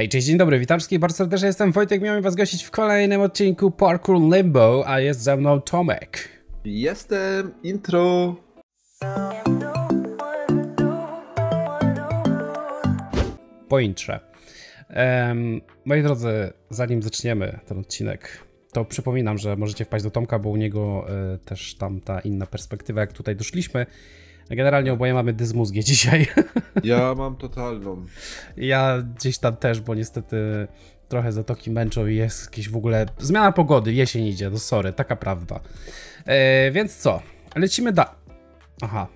Hej, cześć, dzień dobry, witam wszystkich bardzo serdecznie, jestem Wojtek, miałem was gościć w kolejnym odcinku Parkour Limbo, a jest ze mną Tomek. Jestem intro. Po intrze. Em, moi drodzy, zanim zaczniemy ten odcinek, to przypominam, że możecie wpaść do Tomka, bo u niego e, też tam ta inna perspektywa, jak tutaj doszliśmy. Generalnie oboje mamy dysmózgię dzisiaj. Ja mam totalną. Ja gdzieś tam też, bo niestety trochę zatoki męczą i jest jakieś w ogóle zmiana pogody, jesień idzie, no sorry, taka prawda. E, więc co? Lecimy da... Aha.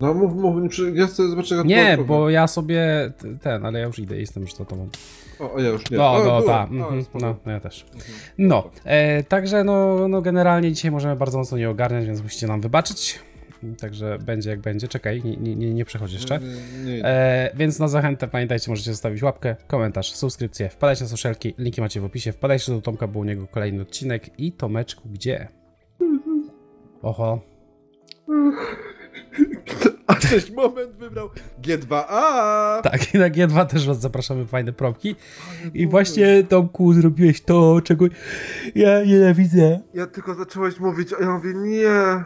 No mów, mów, ja chcę zobaczyć jak Nie, to bo ja sobie ten, ale ja już idę, jestem już za tobą. O, ja już nie. No, no, tak. O, mhm. No, no ja też. Mhm. No, e, także no, no generalnie dzisiaj możemy bardzo mocno nie ogarniać, więc musicie nam wybaczyć. Także będzie jak będzie. Czekaj, nie, nie, nie, nie przechodź jeszcze. Nie, nie, nie. E, więc na zachętę pamiętajcie, możecie zostawić łapkę, komentarz, subskrypcję, wpadajcie na socialki, linki macie w opisie, wpadajcie do Tomka, bo u niego kolejny odcinek i Tomeczku gdzie? Oho, A coś moment wybrał G2A. tak na G2 też was zapraszamy, fajne promki. I właśnie Tomku zrobiłeś to, czego ja nienawidzę. Ja tylko zacząłeś mówić, a ja mówię nie.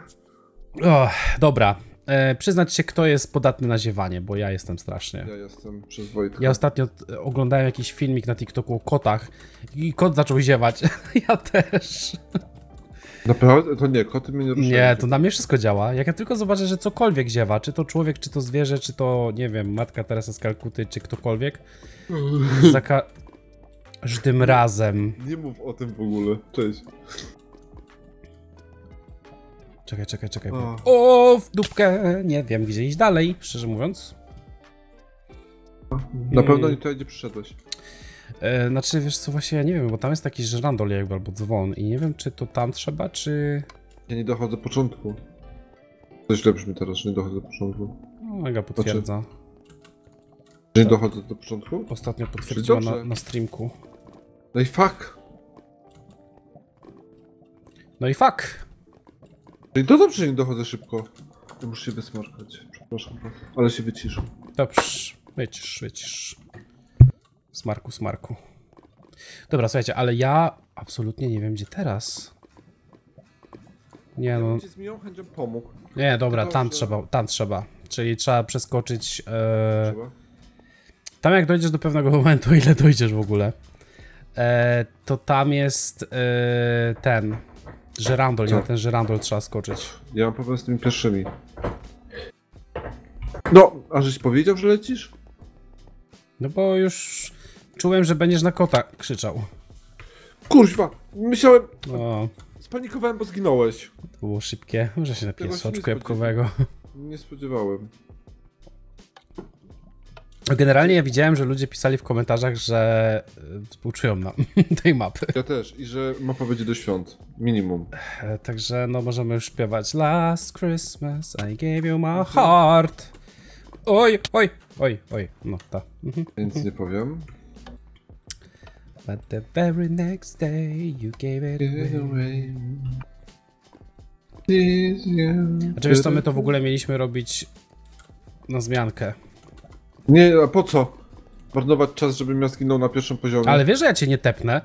O, dobra, e, przyznać się, kto jest podatny na ziewanie, bo ja jestem strasznie. Ja jestem przyzwoity. Ja ostatnio e, oglądałem jakiś filmik na TikToku o kotach i kot zaczął ziewać. Ja też. Naprawdę? To nie, koty mnie nie ruszają. Nie, to na mnie wszystko działa. Jak ja tylko zobaczę, że cokolwiek ziewa, czy to człowiek, czy to zwierzę, czy to, nie wiem, matka Teresa z Kalkuty, czy ktokolwiek, za każdym razem. Nie mów o tym w ogóle. Cześć. Czekaj, czekaj, czekaj. O. O, w dupkę! Nie wiem, gdzie iść dalej, szczerze mówiąc. Na pewno nie tutaj, gdzie przyszedłeś. E, znaczy, wiesz co, właśnie ja nie wiem, bo tam jest taki żrandol jakby, albo dzwon i nie wiem, czy to tam trzeba, czy... Ja nie dochodzę do początku. To źle brzmi teraz, że nie dochodzę do początku. No, mega potwierdza. Że nie dochodzę do początku? Ostatnio potwierdziła na, na streamku. No i fuck. No i fuck! To dobrze, że nie dochodzę szybko. Muszę się wysmarkać. Przepraszam was. Ale się wyciszę. Dobrze, wycisz, wycisz. Smarku, smarku. Dobra, słuchajcie, ale ja absolutnie nie wiem, gdzie teraz. Nie no, z miłą chęcią pomógł. nie, dobra, tam trzeba, tam trzeba. Czyli trzeba przeskoczyć. E, Trzeba. tam jak dojdziesz do pewnego momentu, ile dojdziesz w ogóle, e, to tam jest e, ten. Żerandol, Co? na ten żerandol trzeba skoczyć. Ja mam problem z tymi pierwszymi. No, a żeś powiedział, że lecisz? No bo już czułem, że będziesz na kota krzyczał. Kurwa, myślałem... No, Spanikowałem, bo zginąłeś. to było szybkie. Może się napiję soczku nie jabłkowego. Nie spodziewałem. Generalnie ja widziałem, że ludzie pisali w komentarzach, że y, współczują nam tej mapy. Ja też. I że mapa będzie do świąt. Minimum. E, Także no możemy już śpiewać Last Christmas I gave you my heart. Oj, oj, oj, oj. No tak. Mhm. Więc nie powiem. But the very next day you gave it away. Znaczy wiesz co, my to w ogóle mieliśmy robić na zmiankę. Nie, a po co? Marnować czas, żebym ja zginął na pierwszym poziomie. Ale wiesz, że ja cię nie tepnę?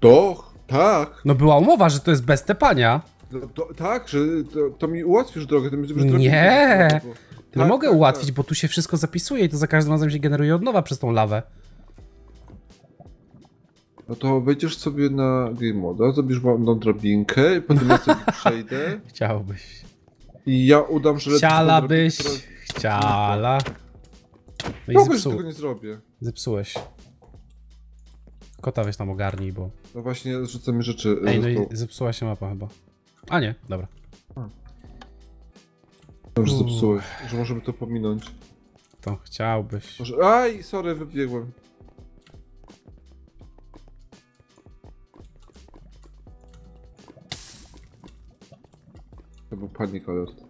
Doch, tak. No była umowa, że to jest bez tepania. No, to, tak, że to, to mi ułatwisz drogę. To mi że Nie. drogę- No Tak, mogę tak, ułatwić, tak. bo tu się wszystko zapisuje i to za każdym razem się generuje od nowa przez tą lawę. No to wejdziesz sobie na Game Moda, zrobisz ładną drabinkę, i potem ja sobie przejdę Chciałbyś. i ja udam, że lecę Chciala. No i Mogę, że zepsu... tego nie zrobię. zepsułeś. Kota weź tam ogarnij, bo... No właśnie, rzucę mi rzeczy. Ej, no i zepsuła się mapa chyba. A nie, dobra. Dobrze zepsułeś, że możemy to pominąć. To chciałbyś. Może... Aj, sorry, wybiegłem. To był panic alert.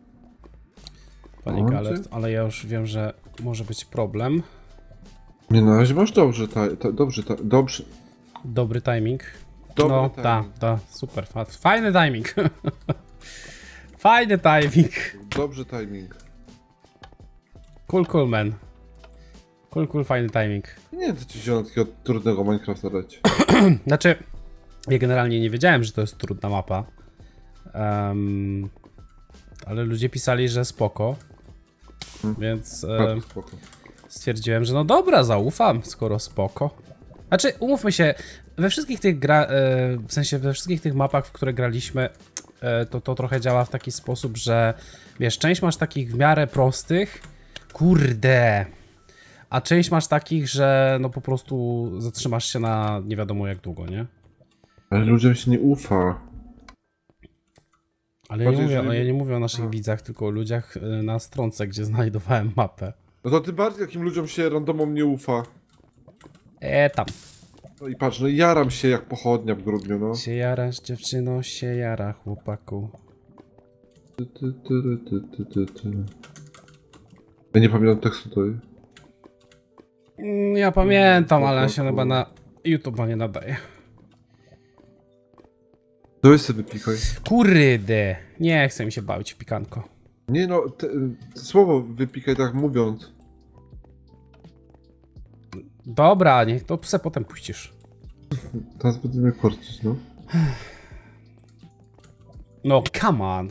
Panic Łączy? alert, ale ja już wiem, że może być problem. Nie na razie masz dobrze, ta, ta, dobrze, ta, dobrze. Dobry timing. Dobry no, timing. ta, ta, super. fa- Fajny timing. Fajny timing. Dobrze timing. Cool, cool, man. Cool, cool, fajny timing. Nie wiem, co ci się na takiego trudnego Minecrafta dać. Znaczy, ja generalnie nie wiedziałem, że to jest trudna mapa. Em, ale ludzie pisali, że spoko. Więc e, stwierdziłem, że no dobra, zaufam, skoro spoko. Znaczy, umówmy się, we wszystkich tych gra, e, w sensie we wszystkich tych mapach, w które graliśmy, e, to, to trochę działa w taki sposób, że wiesz, część masz takich w miarę prostych, kurde, a część masz takich, że no po prostu zatrzymasz się na nie wiadomo jak długo, nie? Ale ludziom się nie ufa. Ale ja nie, mówię, jeżeli- ja nie mówię o naszych A. widzach, tylko o ludziach e, na stronce, gdzie znajdowałem mapę. No to tym bardziej takim ludziom się randomom nie ufa. E tam. No i patrz, no jaram się jak pochodnia w grudniu, no. Się jarasz dziewczyno, się jara chłopaku. Ty, ty, ty, ty. Ja nie pamiętam tekstu tutaj. Mm, Ja pamiętam, ale się chyba na YouTube'a nie nadaje. To sobie wypikaj. Kurde, nie chcę mi się bawić w pikanko. Nie no, te, słowo wypikaj tak mówiąc. Dobra, niech to se potem puścisz. Teraz będziemy korcić, no. No, come on.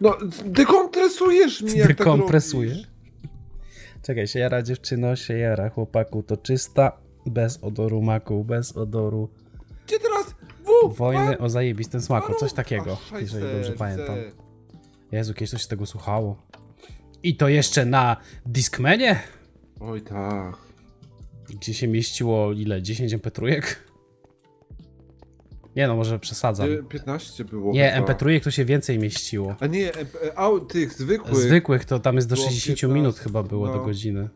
No, dekompresujesz mnie jak tak Dekompresuje. robisz. Czekaj, się jara dziewczyno, się jara chłopaku, to czysta, bez odoru maku, bez odoru! Wojny o zajebistym smaku, coś takiego, jeżeli dobrze pamiętam. Jezu, kiedyś coś z tego słuchało. I to jeszcze na Discmanie? Oj tak. Gdzie się mieściło ile? 10 MP3? Nie no, może przesadzam. Nie, 15 było Nie, chyba. MP3 to się więcej mieściło. A nie, MP, a tych zwykłych. Zwykłych to tam jest do Było 60 15, minut chyba było do no. godziny.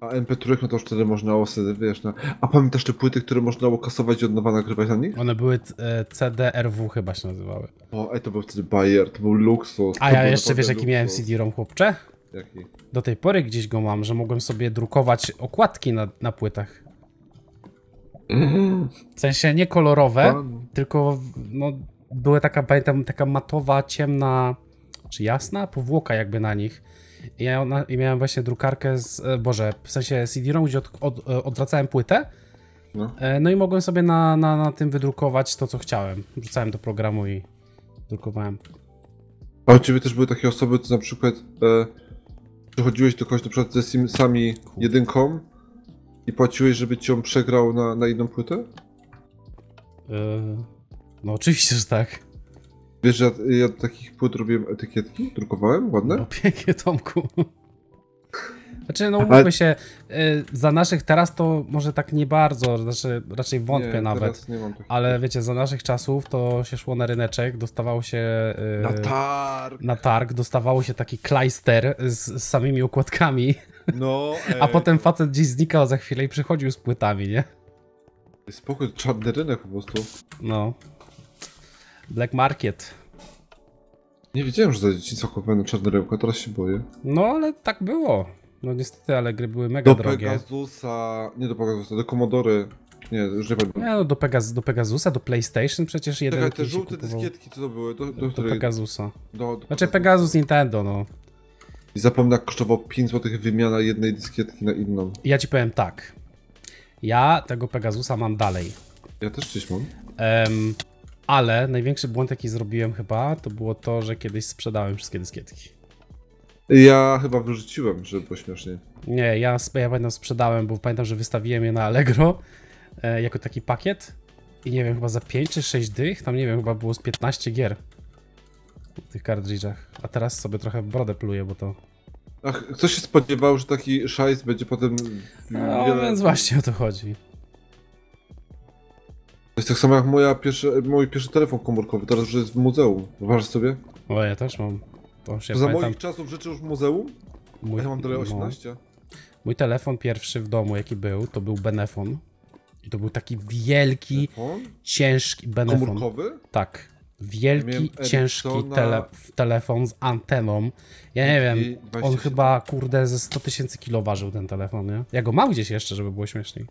A MP3 no to już wtedy można było sobie, wiesz, no. A pamiętasz te płyty, które można było kasować i od nowa nagrywać na nich? One były e, CDRW chyba się nazywały. O, ej, to był wtedy Bayer, to był luksus. A ja jeszcze wiesz jaki miałem. CD-ROM chłopcze? Jaki? Do tej pory gdzieś go mam, że mogłem sobie drukować okładki na, na płytach. W sensie nie kolorowe, Pan. tylko no, była taka, pamiętam, taka matowa, ciemna, czy jasna powłoka jakby na nich. Ja miałem właśnie drukarkę z, e, boże, w sensie CD-ROM, gdzie od, od, e, odwracałem płytę, No. e, no i mogłem sobie na, na, na tym wydrukować to, co chciałem. Wrzucałem do programu i drukowałem. A u ciebie też były takie osoby, co na przykład e, przychodziłeś do kogoś na przykład ze Simsami jedynką i płaciłeś, żeby ci ją przegrał na, na inną płytę? E, no oczywiście, że tak. Wiesz, że ja, ja takich płyt robiłem etykietki, drukowałem, ładne? No pięknie, Tomku. Znaczy, no umówmy się, y, za naszych teraz to może tak nie bardzo, znaczy raczej wątpię nie, nawet. Teraz nie mam takich. Ale wiecie, za naszych czasów to się szło na ryneczek, dostawało się y, Na targ! na targ, dostawało się taki klejster z, z samymi okładkami, No, a ej, potem facet gdzieś znikał za chwilę i przychodził z płytami, nie? Spokój, czarny rynek po prostu. No. Black Market. Nie wiedziałem, że za na czarny rynek, a teraz się boję. No, ale tak było. No niestety, ale gry były mega Do drogie. Pegasusa, nie do Pegasusa, do Komodory. Nie, już nie pamiętam. Nie, no do, Pegaz do Pegasusa, do PlayStation przecież jeden Czekaj, te żółte kupował. dyskietki, co to były? Do, do, Do której... Pegasusa. do, do Znaczy. Pegasus Nintendo, no. I zapomnę, jak kosztował 5 zł wymiana jednej dyskietki na inną. Ja ci powiem tak. Ja tego Pegasusa mam dalej. Ja też gdzieś mam. Em, ale największy błąd, jaki zrobiłem chyba, to było to, że kiedyś sprzedałem wszystkie dyskietki. Ja chyba wyrzuciłem, żeby było śmiesznie. Nie, ja, ja pamiętam sprzedałem, bo pamiętam, że wystawiłem je na Allegro e, jako taki pakiet i nie wiem, chyba za 5 czy 6 dych, tam nie wiem, chyba było z 15 gier w tych kartridżach. A teraz sobie trochę brodę pluję, bo to... Ach, ktoś się spodziewał, że taki szajs będzie potem... No, wiele- więc właśnie o to chodzi. To jest tak samo jak moja pierwszy, mój pierwszy telefon komórkowy, teraz już jest w muzeum. Uważasz sobie? O, ja też mam. To już ja za pamiętam. moich czasów rzeczy już w muzeum? Mój, ja mam no. 18. Mój telefon pierwszy w domu, jaki był, to był Benefon. I to był taki wielki, Telefon? ciężki Benefon. Komórkowy? Tak. Ja Wielki, miałem ciężki tele telefon z anteną. Ja nie wiem, on 27. chyba, kurde, ze 100 tysięcy kilo ważył ten telefon, nie? Ja go mam gdzieś jeszcze, żeby było śmieszniej.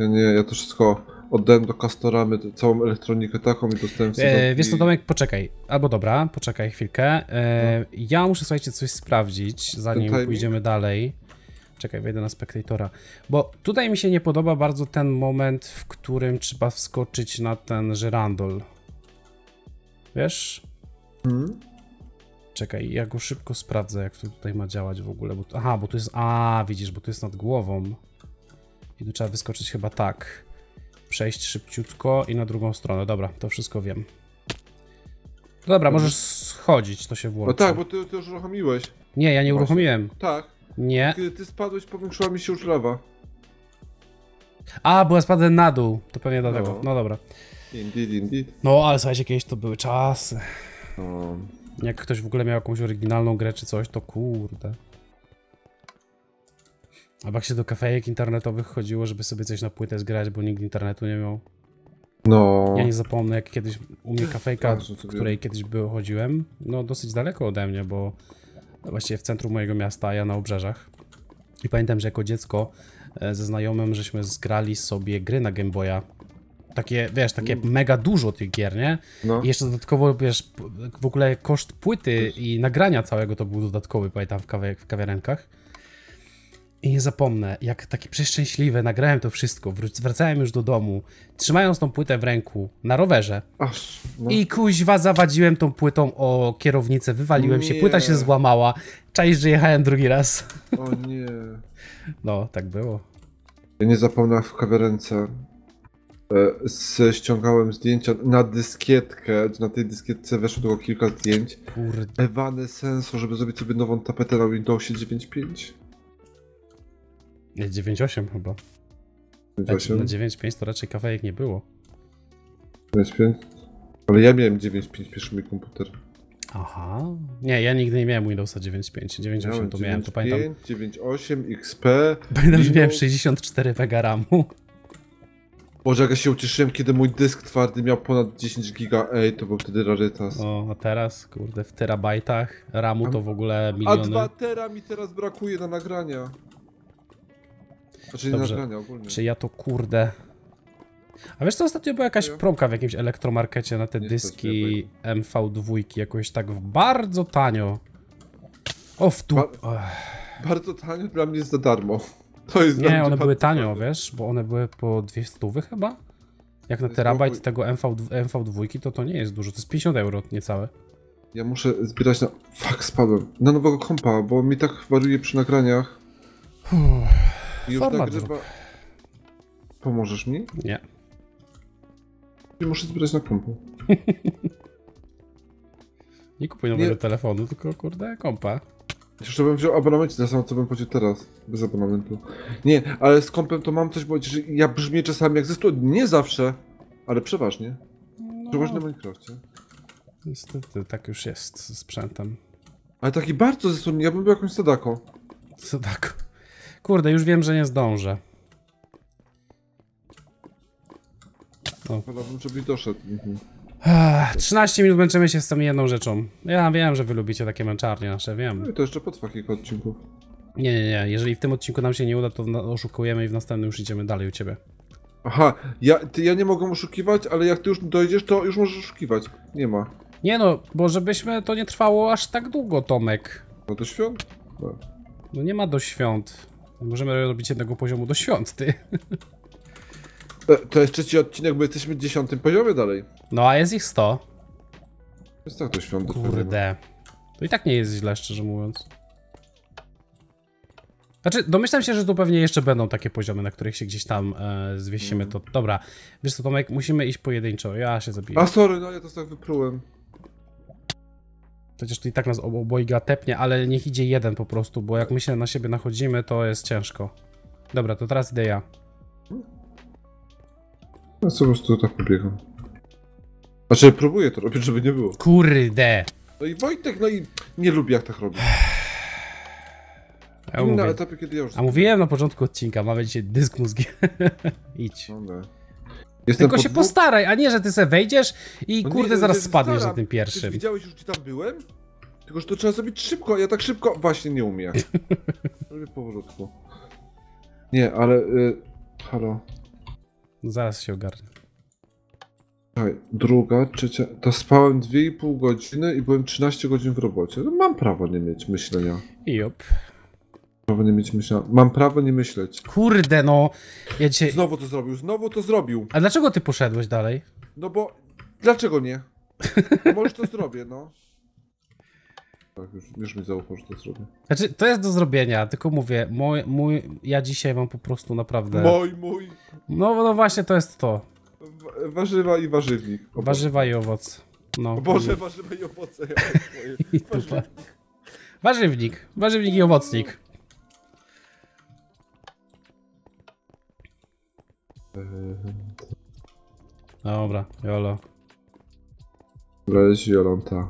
Ja nie, ja to wszystko oddałem do Castoramy, całą elektronikę taką i dostałem sobie... E, wiesz co, Tomek, poczekaj. Albo dobra, poczekaj chwilkę. E, Ja muszę, słuchajcie, coś sprawdzić, zanim pójdziemy dalej. Czekaj, wejdę na spektatora. Bo tutaj mi się nie podoba bardzo ten moment, w którym trzeba wskoczyć na ten żyrandol. Wiesz? Hmm? Czekaj, ja go szybko sprawdzę, jak to tutaj ma działać w ogóle. Bo, aha, bo tu jest. A, widzisz, bo tu jest nad głową. I tu trzeba wyskoczyć chyba tak. Przejść szybciutko i na drugą stronę. Dobra, to wszystko wiem. Dobra, możesz schodzić, to się No włączy. tak, bo ty, ty już uruchomiłeś. Nie, ja nie Właśnie. uruchomiłem. Tak. Nie. Kiedy ty spadłeś, powiększyła mi się już lawa. A, bo ja spadłem na dół. To pewnie dlatego. No. No dobra. Indeed, indeed. No, ale słuchajcie, kiedyś to były czasy. No. Jak ktoś w ogóle miał jakąś oryginalną grę czy coś, to kurde. Albo jak się do kafejek internetowych chodziło, żeby sobie coś na płytę zgrać, bo nikt internetu nie miał. No. Ja nie zapomnę, jak kiedyś u mnie kafejka, w której kiedyś był, chodziłem, no dosyć daleko ode mnie, bo właściwie w centrum mojego miasta, a ja na obrzeżach. I pamiętam, że jako dziecko e, ze znajomym żeśmy zgrali sobie gry na Game Boya. Takie, wiesz, takie mega dużo tych gier, nie? No. I jeszcze dodatkowo, wiesz, w ogóle koszt płyty i nagrania całego to był dodatkowy, pamiętam, w, kawie, w kawiarenkach. I nie zapomnę, jak taki przeszczęśliwy nagrałem to wszystko, wracałem już do domu, trzymając tą płytę w ręku, na rowerze. Aż. No. I kuźwa zawadziłem tą płytą o kierownicę, wywaliłem się, Nie. płyta się złamała. Czaisz, że jechałem drugi raz. O nie. No, tak było. Ja nie zapomnę w kawiarence. e, Ściągałem zdjęcia na dyskietkę. Na tej dyskietce weszło tylko kilka zdjęć. Kurde. Ewany sensu, żeby zrobić sobie nową tapetę na Windowsie 9.5. Nie, 9.8 chyba. Na 9.8? 9.5 to raczej kawałek nie było. 9.5? Ale ja miałem 9.5 pierwszy mój komputer. Aha. Nie, ja nigdy nie miałem Windowsa 9.5. 9.8 to miałem, to pamiętam. 9.8, XP. Pamiętam, że miałem Windows. 64 mega RAMu. Boże, jak ja się ucieszyłem, kiedy mój dysk twardy miał ponad 10 giga. Ej, to był wtedy rarytas. O, a teraz, kurde, w terabajtach RAMu to w ogóle A miliony. 2 tera mi teraz brakuje na nagrania. Znaczy nie Dobrze. ogólnie. Czy ja to kurde. A wiesz co, ostatnio była jakaś Ja? promka w jakimś elektromarkecie na te Nie dyski MV2 jakoś tak bardzo tanio. O, w tu. Ba-. Bardzo tanio, dla mnie jest za darmo. To jest Nie, one były tanio, tanio. wiesz, bo one były po 200 chyba? Jak na terabajt tego MV, MV2 to to nie jest dużo, to jest 50 euro niecałe. Ja muszę zbierać na... Fuck, spadłem. Na nowego kompa, bo mi tak wariuje przy nagraniach. I już Format nagrywa... Pomożesz mi? Nie. I muszę zbierać na kompu. Nie kupuj nowego Nie. telefonu, tylko kurde kompa. Jeszcze bym wziął abonament na samo, co bym powiedział teraz. Bez abonamentu. Nie, ale z kompem to mam coś, bo ja brzmię czasami jak ze studia. Nie zawsze, ale przeważnie. Przeważnie na Minecrafcie. Niestety, tak już jest z sprzętem. Ale taki bardzo ze ja bym był jakąś sadaką. Tak? Kurde, już wiem, że nie zdążę. Wolałbym, żebyś doszedł. Mhm. Ech, 13 minut męczymy się z tą jedną rzeczą. Ja wiem, że wy lubicie takie męczarnie nasze, No wiem. i to jeszcze potrwa kilka odcinków. Nie, nie, nie. Jeżeli w tym odcinku nam się nie uda, to oszukujemy i w następnym już idziemy dalej u ciebie. Aha, ja, ty, ja nie mogę oszukiwać, ale jak ty już dojdziesz, to już możesz oszukiwać. Nie ma. Nie no, bo żebyśmy to nie trwało aż tak długo, Tomek. No to świąt? No. No nie ma do świąt. Możemy robić jednego poziomu do świąt, ty. E, To jest trzeci odcinek, bo jesteśmy w dziesiątym poziomie dalej. No a jest ich 100. Jest tak to świąt. Kurde. To i tak nie jest źle, szczerze mówiąc. Znaczy, domyślam się, że tu pewnie jeszcze będą takie poziomy, na których się gdzieś tam e, zwiesimy. To dobra. Wiesz co, Tomek, musimy iść pojedynczo. Ja się zabiję. A sorry, no ja to tak wyprułem. Przecież tu i tak nas obo- obojga tepnie, ale niech idzie jeden po prostu, bo jak my się na siebie nachodzimy, to jest ciężko. Dobra, to teraz idę ja. Ja sobie po prostu tak pobiegam. Znaczy, próbuję to robić, żeby nie było. Kurde! No i Wojtek, no i nie lubi jak tak robi. Ja na etapie, kiedy ja już... a mówiłem na początku odcinka, mamy dzisiaj dysk mózgi. Idź. No. Jestem Tylko po się dwóch- postaraj, a nie, że ty se wejdziesz i No kurde nie, zaraz ja się spadniesz staram. za tym Ty pierwszym. widziałeś już, gdzie tam byłem? Tylko, że to trzeba zrobić szybko, ja tak szybko właśnie nie umiem. Robię powolutku. Nie, ale... Y, halo. No zaraz się ogarnę. Czekaj, druga, trzecia... To spałem 2,5 godziny i byłem 13 godzin w robocie. No, mam prawo nie mieć myślenia. I Jup. Prawo nie mieć. Mam prawo nie myśleć. Kurde, no. Ja. Znowu to zrobił, znowu to zrobił. A dlaczego ty poszedłeś dalej? No bo dlaczego nie? Może to zrobię, no. Tak, już, już mi zaufał, że to zrobię. Znaczy, to jest do zrobienia, tylko mówię, mój, mój, ja dzisiaj mam po prostu naprawdę... Mój, mój. No, no właśnie, to jest to. Wa- Warzywa i warzywnik. Warzywa i owoc. No. O Boże, warzywa i owoce. Ja. I dupa. Warzywnik. Warzywnik i owocnik. Dobra, jolo. Leź Jolanta.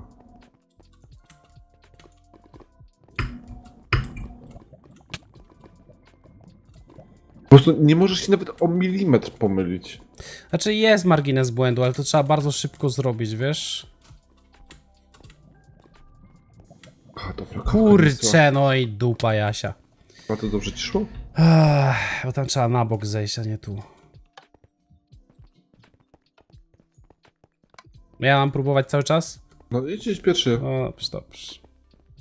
Po prostu nie możesz się nawet o milimetr pomylić. Znaczy jest margines błędu, ale to trzeba bardzo szybko zrobić, wiesz? A, dobra, Kurcze, no i dupa Jasia. A to dobrze ci szło? Ach, bo tam trzeba na bok zejść, a nie tu. Ja mam próbować cały czas? No idź pierwszy. No dobrze, dobrze.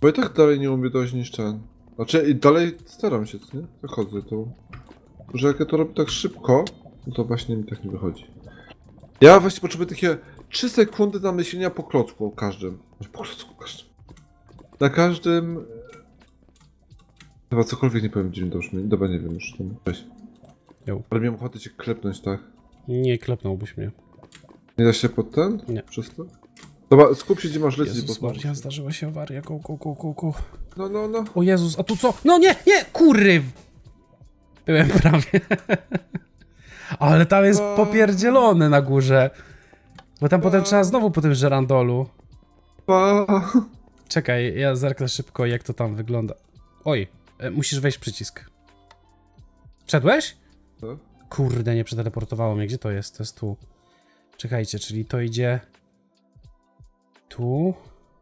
Bo i tak dalej nie umiem dojść niż ten. Znaczy i dalej staram się, co nie? Tak chodzę tu. Że jak ja to robię tak szybko, no to właśnie mi tak nie wychodzi. Ja właśnie potrzebuję takie 3 sekundy na myślenia po klocku o każdym. Znaczy, Po klocku o każdym. Na każdym... Chyba cokolwiek nie powiem, dobrze mi. Dobra, nie wiem już. Jo. Ale miałem ochotę cię klepnąć, tak? Nie klepnąłbyś mnie. Nie da się pod ten? Nie. Przez to? Dobra, skup się gdzie masz lecieć, Jezus. Maria, zdarzyła się awaria, ku, ku, ku, ku, ku. No, no, no. O Jezus, a tu co? No nie, nie, kury! Byłem prawie. Ale tam jest A. popierdzielony na górze. Bo tam potem trzeba znowu po tym żerandolu. Pa. Czekaj, ja zerknę szybko jak to tam wygląda. Oj, e, musisz wejść przycisk. Wszedłeś? Co? Kurde, nie przeteleportowało mnie. Gdzie to jest? To jest tu. Czekajcie, czyli to idzie... Tu?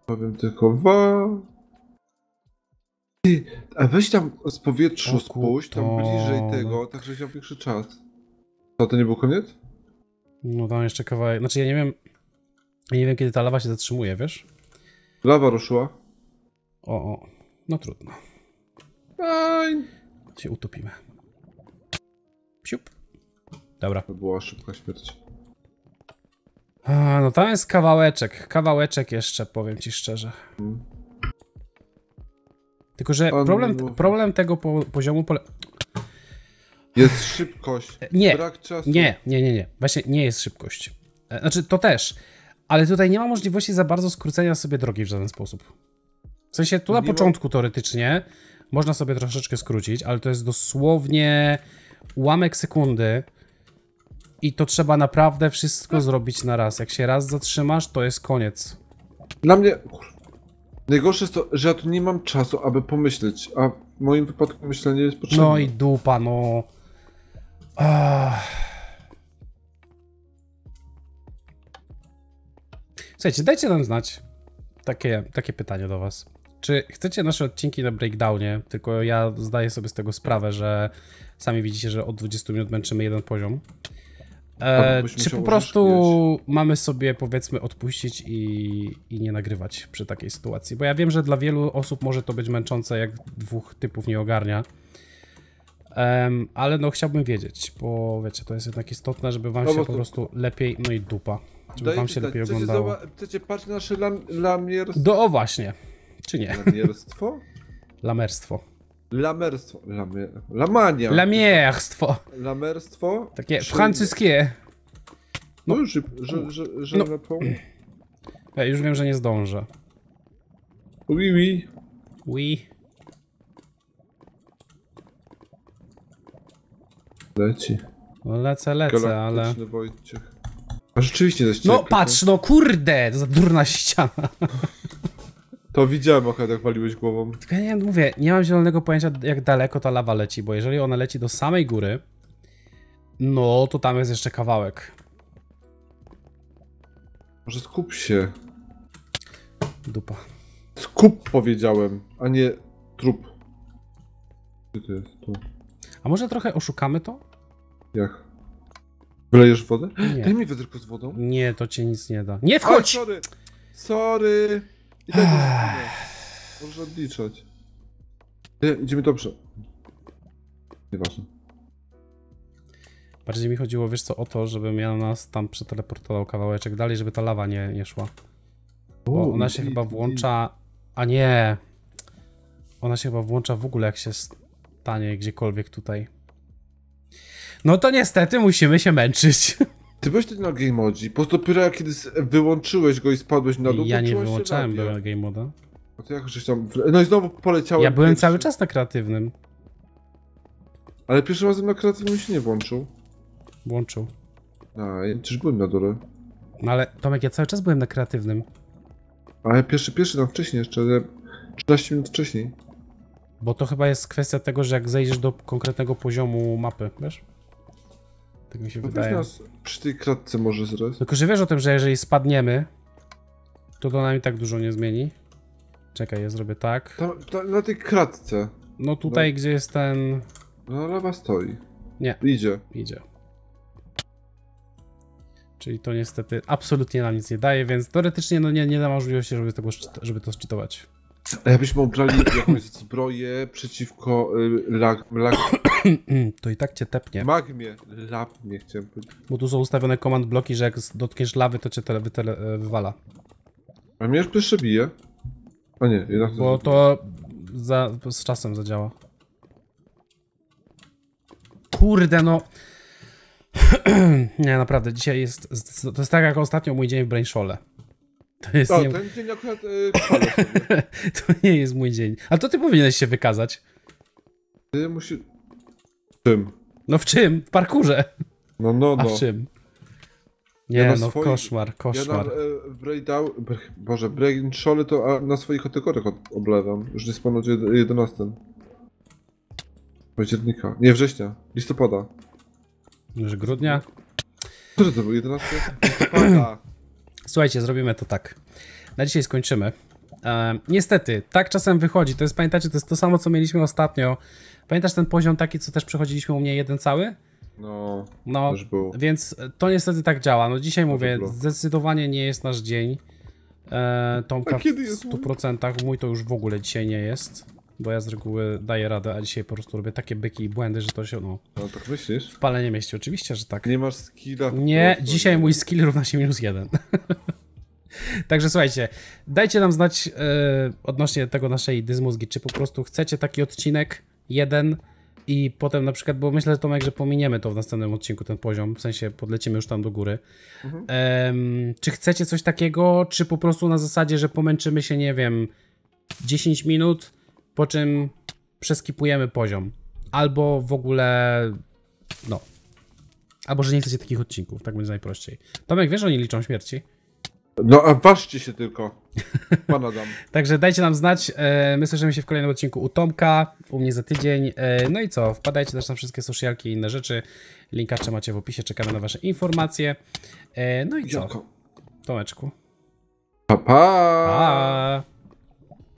Powiem tylko wa. Ty, a weź tam z powietrzu O spuść, tam bliżej tego, tak żebyś miał większy czas. Co, to nie był koniec? No tam jeszcze kawałek. Znaczy ja nie wiem... Ja nie wiem kiedy ta lawa się zatrzymuje, wiesz? Lawa ruszyła. O, o. No trudno. Fajn. Się utopimy. Siup. Dobra. To była szybka śmierć. A, no tam jest kawałeczek. Kawałeczek jeszcze, powiem ci szczerze. Tylko, że Pan problem, mówi. problem tego po, poziomu pole... Jest szybkość. Nie, Brak czasu. Nie, nie, nie, nie. Właśnie nie jest szybkość. E, Znaczy, to też. Ale tutaj nie ma możliwości za bardzo skrócenia sobie drogi w żaden sposób. W sensie, tu na Nie ma- początku teoretycznie można sobie troszeczkę skrócić, ale to jest dosłownie ułamek sekundy i to trzeba naprawdę wszystko zrobić na raz. Jak się raz zatrzymasz, to jest koniec. Dla mnie. Najgorsze jest to, że ja tu nie mam czasu, aby pomyśleć, a w moim wypadku myślenie jest potrzebne. No i dupa, no. Ach. Słuchajcie, dajcie nam znać takie, takie pytanie do was. Czy chcecie nasze odcinki na breakdownie? Tylko ja zdaję sobie z tego sprawę, że sami widzicie, że od 20 minut męczymy jeden poziom. E, czy po prostu mamy sobie powiedzmy odpuścić i, i nie nagrywać przy takiej sytuacji? Bo ja wiem, że dla wielu osób może to być męczące, jak dwóch typów nie ogarnia. Em, ale no chciałbym wiedzieć, bo wiecie, to jest jednak istotne, żeby wam No się po prostu lepiej, no i dupa, żeby Dajcie wam się lepiej chcecie oglądało. Chcecie patrzeć na nasze lam lamierstwo? Do o właśnie, czy nie? Lamierstwo? Lamerstwo. Lamerstwo. Lamie... Lamania. Lamierstwo. Lamerstwo. Takie Czy- francuskie. No już, że, że, że, No. Ja już wiem, że nie zdążę. Oui, oui. Oui. Leci. No lecę, lecę, ale... Wojciech. A rzeczywiście jest No patrz, no kurde, to za durna ściana. To widziałem akurat jak waliłeś głową. Tylko ja nie mówię, nie mam zielonego pojęcia jak daleko ta lawa leci, bo jeżeli ona leci do samej góry, no to tam jest jeszcze kawałek. Może skup się. Dupa. Skup powiedziałem, a nie trup. Gdzie to jest? Tu. A może trochę oszukamy to? Jak? Wylejesz wodę? Nie. Daj mi wiaderko z wodą. Nie, to ci nic nie da. Nie Oj, wchodź! sorry. Sorry. I tak nie Można odliczać. Nie, idziemy dobrze. Nieważne. Bardziej mi chodziło, wiesz co, o to, żebym ja nas tam przeteleportował kawałeczek dalej, żeby ta lawa nie, nie szła. Bo ona się chyba włącza... A nie! Ona się chyba włącza w ogóle, jak się stanie gdziekolwiek tutaj. No to niestety musimy się męczyć. Ty byłeś wtedy na Game Modzi, po dopiero jak kiedy wyłączyłeś go i spadłeś na dół, Ja nie wyłączałem byłem game moda. A to jak żeś tam... No i znowu poleciałem. Ja byłem cały czas na kreatywnym. Ale pierwszym razem na kreatywnym się nie włączył. Włączył. A, ja też byłem na dole. No ale Tomek, ja cały czas byłem na kreatywnym. Ale pierwszy, pierwszy tam wcześniej jeszcze, ale 13 minut wcześniej. Bo to chyba jest kwestia tego, że jak zejdziesz do konkretnego poziomu mapy, wiesz? Tak mi się No wydaje. nas przy tej kratce może zres. Tylko, że wiesz o tym, że jeżeli spadniemy, to to nam i tak dużo nie zmieni. Czekaj, ja zrobię tak. Tam, tam, na tej kratce. No tutaj, gdzie jest ten... No lawa stoi. Nie. Idzie. Idzie. Czyli to niestety absolutnie nam nic nie daje, więc teoretycznie no nie, nie da możliwości, żeby, tego, żeby to szczytować. A jakbyśmy obrali jakąś zbroję przeciwko y, lag, lag, to i tak cię tepnie, magmie. Lapnie chciałem powiedzieć. bo tu są ustawione command bloki, że jak dotkniesz lawy, to cię tele, wytele, e, wywala. A mnie już jeszcze bije. A nie, jednak Bo to za, z czasem zadziała. Kurde, no. nie, naprawdę, dzisiaj jest. To jest tak jak ostatnio mój dzień w Brainshole. To jest. O, Nie, ten dzień akurat y, to nie jest mój dzień. A to ty powinieneś się wykazać. Ty musi... Czym? No w czym? W parkurze. No, no, A no. w czym? Ja Nie, na no swoich- koszmar, Ja na koszmar. e, Breakdown... Boże, Brain Shole to a, na swoich kategoriach oblewam. Już jest ponad jed- 11. Października. Nie, września. Listopada. Już grudnia. Który to był? 11? Listopada. Słuchajcie, zrobimy to tak. Na dzisiaj skończymy. E, niestety, tak czasem wychodzi. To jest, pamiętacie, to jest to samo, co mieliśmy ostatnio. Pamiętasz ten poziom taki, co też przechodziliśmy u mnie jeden cały? No, No, już było. więc to niestety tak działa. No dzisiaj mówię, było. zdecydowanie nie jest nasz dzień. E, Tomka w jest mój? 100%, mój to już w ogóle dzisiaj nie jest. Bo ja z reguły daję radę, a dzisiaj po prostu robię takie byki i błędy, że to się no, No tak myślisz? w pale nie mieści. Oczywiście, że tak. Nie masz skilla. Nie, dzisiaj mój skill równa się minus jeden. Także słuchajcie, dajcie nam znać e, odnośnie tego naszej dyzmózgi, czy po prostu chcecie taki odcinek jeden i potem na przykład, bo myślę, że Tomek, że pominiemy to w następnym odcinku, ten poziom, w sensie podlecimy już tam do góry. Mhm. Czy chcecie coś takiego, czy po prostu na zasadzie, że pomęczymy się, nie wiem, 10 minut, po czym przeskipujemy poziom. Albo w ogóle, no, Albo że nie chcecie takich odcinków, tak będzie najprościej. Tomek, wiesz, że oni liczą śmierci? No a ważcie się tylko. Pana dam. Także dajcie nam znać. E, My słyszymy się w kolejnym odcinku u Tomka, u mnie za tydzień. E, No i co? Wpadajcie też na wszystkie socialki i inne rzeczy. Linkacze macie w opisie, czekamy na wasze informacje. E, No i co? Tomeczku. Pa, pa. Pa!